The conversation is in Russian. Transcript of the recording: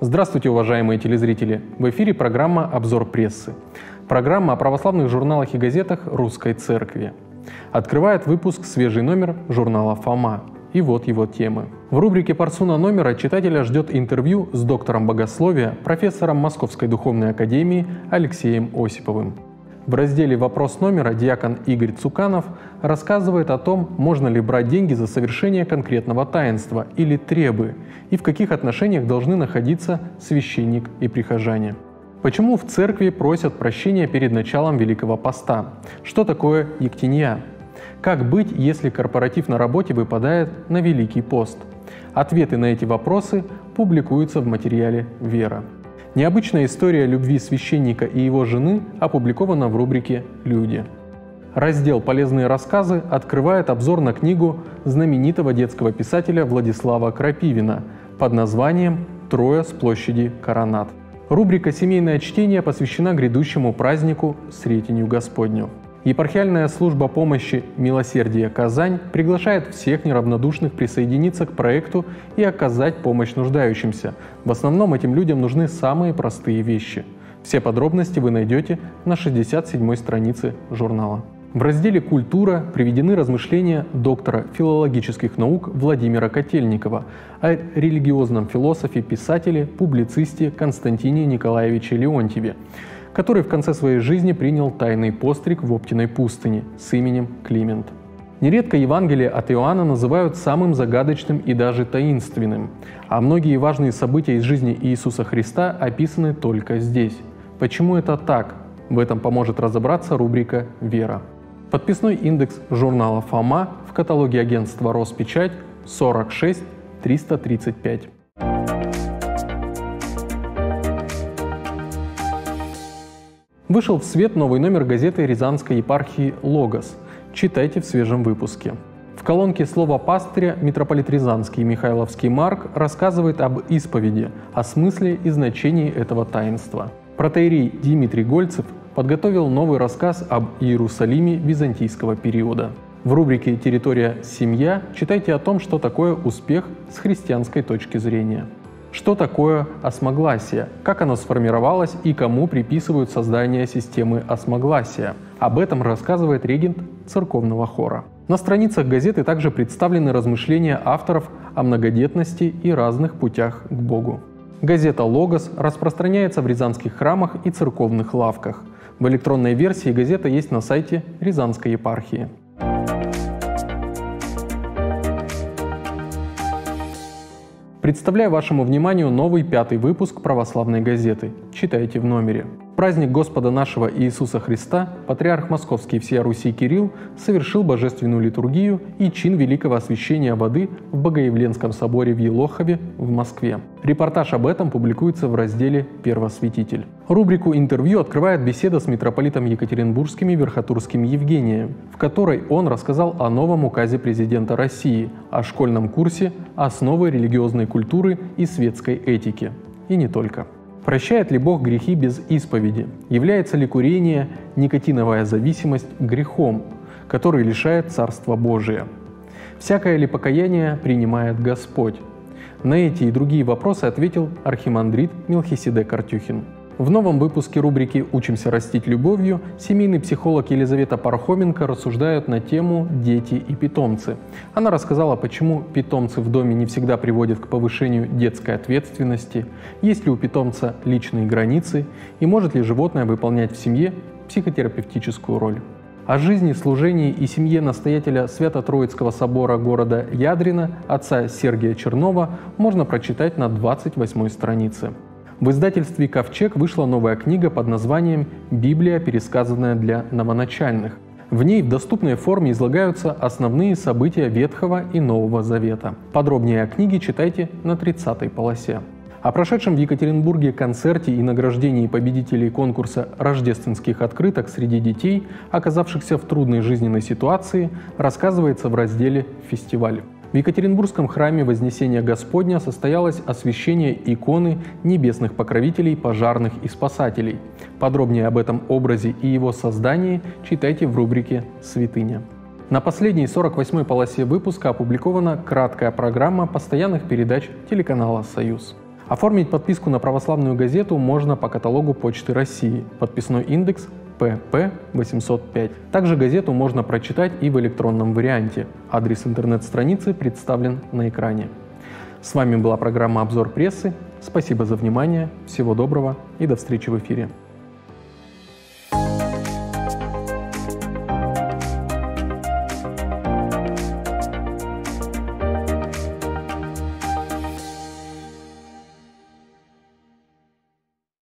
Здравствуйте, уважаемые телезрители! В эфире программа «Обзор прессы». Программа о православных журналах и газетах Русской Церкви. Открывает выпуск свежий номер журнала «Фома». И вот его темы. В рубрике «Парсуна номера» читателя ждет интервью с доктором богословия, профессором Московской духовной академии Алексеем Осиповым. В разделе «Вопрос номера» диакон Игорь Цуканов рассказывает о том, можно ли брать деньги за совершение конкретного таинства или требы, и в каких отношениях должны находиться священник и прихожане. Почему в церкви просят прощения перед началом Великого Поста? Что такое ектинья? Как быть, если корпоратив на работе выпадает на Великий пост? Ответы на эти вопросы публикуются в материале «Вера». Необычная история любви священника и его жены опубликована в рубрике «Люди». Раздел «Полезные рассказы» открывает обзор на книгу знаменитого детского писателя Владислава Крапивина под названием «Трое с площади Коронат». Рубрика «Семейное чтение» посвящена грядущему празднику Сретению Господню. Епархиальная служба помощи «Милосердие Казань» приглашает всех неравнодушных присоединиться к проекту и оказать помощь нуждающимся. В основном этим людям нужны самые простые вещи. Все подробности вы найдете на 67-й странице журнала. В разделе «Культура» приведены размышления доктора филологических наук Владимира Котельникова о религиозном философе, писателе, публицисте Константине Николаевиче Леонтьеве – который в конце своей жизни принял тайный постриг в Оптиной пустыне с именем Климент. Нередко Евангелие от Иоанна называют самым загадочным и даже таинственным, а многие важные события из жизни Иисуса Христа описаны только здесь. Почему это так? В этом поможет разобраться рубрика «Вера». Подписной индекс журнала «Фома» в каталоге агентства «Роспечать» 46 335. Вышел в свет новый номер газеты Рязанской епархии «Логос». Читайте в свежем выпуске. В колонке «Слово пастыря» митрополит Рязанский Михайловский Марк рассказывает об исповеди, о смысле и значении этого таинства. Протеерей Дмитрий Гольцев подготовил новый рассказ об Иерусалиме византийского периода. В рубрике «Территория. Семья» читайте о том, что такое успех с христианской точки зрения. Что такое осмогласие? Как оно сформировалось и кому приписывают создание системы осмогласия? Об этом рассказывает регент церковного хора. На страницах газеты также представлены размышления авторов о многодетности и разных путях к Богу. Газета «Логос» распространяется в рязанских храмах и церковных лавках. В электронной версии газета есть на сайте Рязанской епархии. Представляю вашему вниманию новый пятый выпуск православной газеты. Читайте в номере праздник Господа нашего Иисуса Христа патриарх Московский всея Руси Кирилл совершил божественную литургию и чин великого освящения воды в Богоявленском соборе в Елохове в Москве. Репортаж об этом публикуется в разделе «Первосвятитель». Рубрику «Интервью» открывает беседа с митрополитом Екатеринбургским и Верхотурским Евгением, в которой он рассказал о новом указе президента России, о школьном курсе «Основы религиозной культуры и светской этики». И не только. Прощает ли Бог грехи без исповеди? Является ли курение, никотиновая зависимость грехом, который лишает Царства Божия? Всякое ли покаяние принимает Господь? На эти и другие вопросы ответил архимандрит Мелхиседек Артюхин. В новом выпуске рубрики «Учимся растить любовью» семейный психолог Елизавета Пархоменко рассуждает на тему «Дети и питомцы». Она рассказала, почему питомцы в доме не всегда приводят к повышению детской ответственности, есть ли у питомца личные границы и может ли животное выполнять в семье психотерапевтическую роль. О жизни, служении и семье настоятеля Свято-Троицкого собора города Ядрина, отца Сергия Чернова, можно прочитать на 28 странице. В издательстве «Ковчег» вышла новая книга под названием «Библия, пересказанная для новоначальных». В ней в доступной форме излагаются основные события Ветхого и Нового Завета. Подробнее о книге читайте на 30-й полосе. О прошедшем в Екатеринбурге концерте и награждении победителей конкурса рождественских открыток среди детей, оказавшихся в трудной жизненной ситуации, рассказывается в разделе «Фестиваль». В Екатеринбургском храме Вознесения Господня состоялось освящение иконы небесных покровителей, пожарных и спасателей. Подробнее об этом образе и его создании читайте в рубрике «Святыня». На последней 48-й полосе выпуска опубликована краткая программа постоянных передач телеканала «Союз». Оформить подписку на православную газету можно по каталогу Почты России, подписной индекс ПП-805. Также газету можно прочитать и в электронном варианте. Адрес интернет-страницы представлен на экране. С вами была программа «Обзор прессы». Спасибо за внимание, всего доброго и до встречи в эфире.